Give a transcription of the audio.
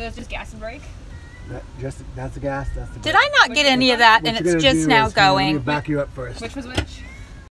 That's just gas and brake. That, just that's the gas. That's the. Did I not get any of that and What and it's just now going? back you up first. Which was which?